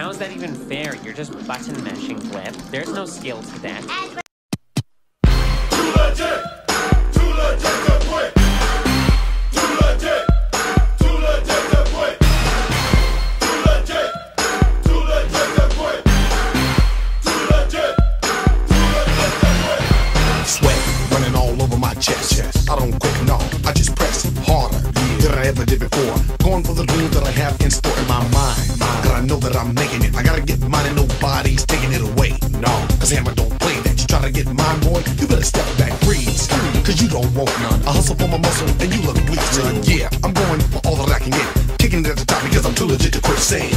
How is that even fair? You're just button mashing, Blip. There's no skill to that. Too legit. Too legit to quit. Too legit. Too legit to quit. Too legit. Too legit to quit. Too legit. Too legit to quit. Sweat running all over my chest. I don't quit, no, I just press harder than I ever did before. Going for the dream that I have in store that I'm making it. I gotta get mine and nobody's taking it away. No, cause Hammer don't play that. You try to get mine, boy, you better step back, freeze. Cause you don't want none. I hustle for my muscle and you look weak, son. Yeah, I'm going for all that I can get. Kicking it at the top because I'm too legit to quit saying.